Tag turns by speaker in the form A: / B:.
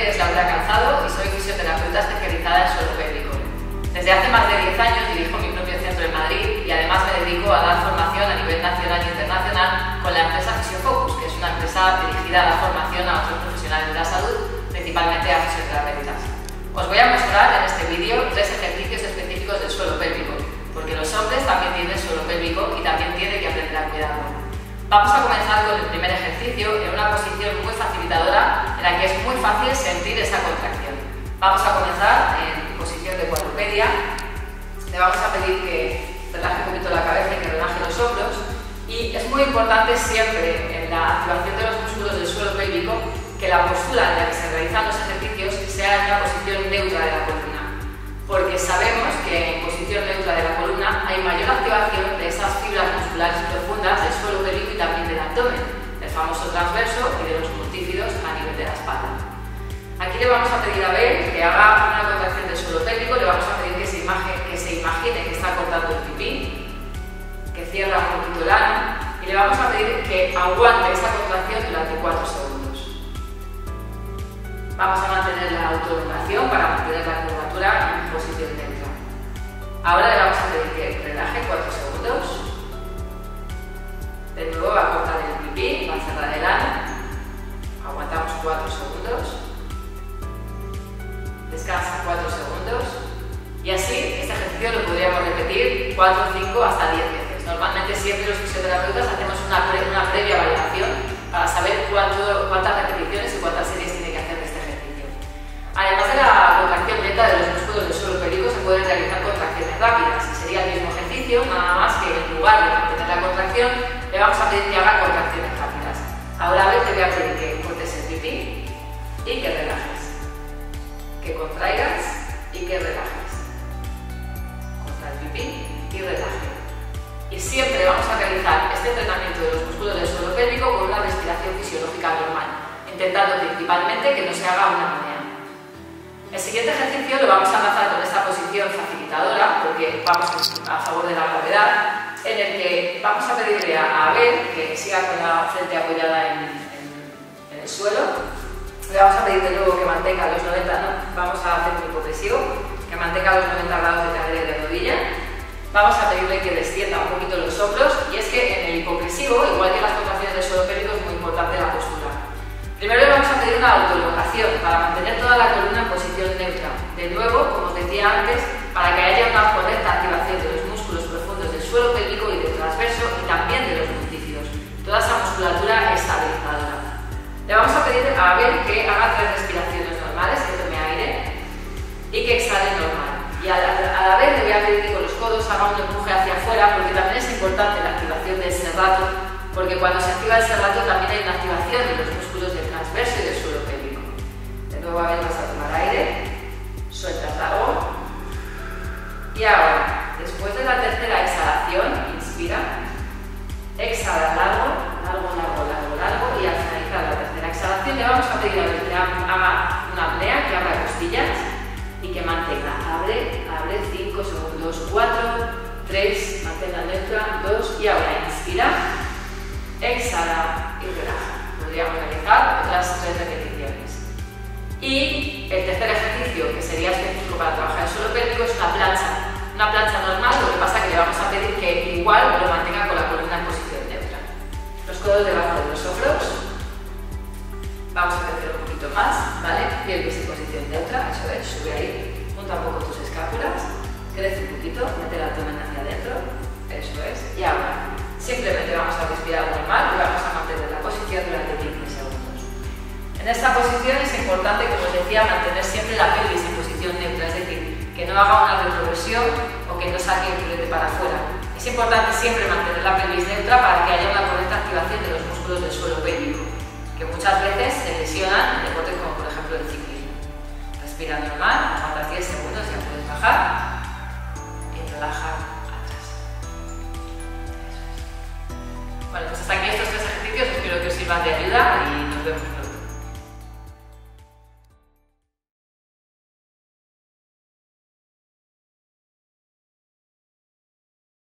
A: nombre es Laura Calzado y soy fisioterapeuta especializada en suelo pélvico. Desde hace más de 10 años dirijo mi propio centro en Madrid y además me dedico a dar formación a nivel nacional e internacional con la empresa Fisiofocus, que es una empresa dirigida a la formación a otros profesionales de la salud, principalmente a fisioterapeutas. Os voy a mostrar en este vídeo tres ejercicios específicos del suelo pélvico, porque los hombres también tienen suelo pélvico y también Vamos a comenzar con el primer ejercicio en una posición muy facilitadora en la que es muy fácil sentir esa contracción. Vamos a comenzar en posición de cuadrupedia. Le vamos a pedir que relaje un poquito la cabeza y que relaje los hombros. Y es muy importante siempre vamos a pedir a Bel que haga una contracción del suelo pélvico, le vamos a pedir que se, imagine que, se imagine que está cortando el pipí, que cierra un poquito el ano y le vamos a pedir que aguante esta contracción durante 4 segundos. Vamos a mantener la autolocación para mantener la curvatura en posición neutra. Ahora le vamos a pedir que relaje 4 segundos. De nuevo va a cortar el pipí, va a cerrar el ano. Aguantamos 4 segundos. Descansa 4 segundos. Y así, este ejercicio lo podríamos repetir 4, 5, hasta 10 veces. Normalmente siempre los fisioterapeutas hacemos una, una previa valoración para saber cuánto, cuántas repeticiones y cuántas series tiene que hacer de este ejercicio. Además de la contracción lenta de los músculos del suelo pélvico, se pueden realizar contracciones rápidas. Sería el mismo ejercicio, nada más que en lugar de mantener la contracción, le vamos a pedir que haga Y relaje. Y siempre vamos a realizar este entrenamiento de los músculos del suelo pélvico con una respiración fisiológica normal, intentando principalmente que no se haga una apnea. El siguiente ejercicio lo vamos a enlazar con esta posición facilitadora, porque vamos a favor de la gravedad, en el que vamos a pedirle a Abel que siga con la frente apoyada en, el suelo. Le vamos a pedir de nuevo que mantenga los 90, no, vamos a hacer un hipopresivo, que mantenga los 90 grados de cadera. Vamos a pedirle que descienda un poquito los hombros y es que en el hipopresivo, igual que en las contracciones del suelo pélvico, es muy importante la postura. Primero le vamos a pedir una autolocación para mantener toda la columna en posición neutra. De nuevo, como os decía antes, para que haya una correcta activación de los suelo pélvico y del transverso y también de los multífidos. Toda esa musculatura estabilizadora. Le vamos a pedir a Abel que haga tres haga un empuje hacia afuera porque también es importante la activación del serrato porque cuando se activa el serrato también hay una activación de los músculos del transverso y del suelo pélvico. De nuevo Abel vas a tomar aire, sueltas la y ahora Después de la tercera exhalación, inspira, exhala largo, largo, largo, largo, largo y al finalizar la tercera exhalación le vamos a pedir a que haga una apnea, que abra costillas y que mantenga. Abre, abre 5 segundos, 4, 3, mantenga neutra, 2 y ahora inspira, exhala y relaja. Podríamos realizar otras tres repeticiones. Y el tercer ejercicio, que sería específico para trabajar el suelo pélvico, es una plancha una plancha normal, lo que pasa es que le vamos a pedir que igual lo mantenga con la columna en posición neutra. Los codos debajo de los hombros. Vamos a En esta posición es importante, como os decía, mantener siempre la pelvis en posición neutra, es decir, que no haga una retroversión o que no saque el culete para afuera. Es importante siempre mantener la pelvis neutra para que haya una correcta activación de los músculos del suelo pélvico, que muchas veces se lesionan en deportes como por ejemplo el ciclismo. Respira normal, aguanta 10 segundos, ya puedes bajar y relaja atrás. Bueno, pues hasta aquí estos tres ejercicios, espero que os sirvan de ayuda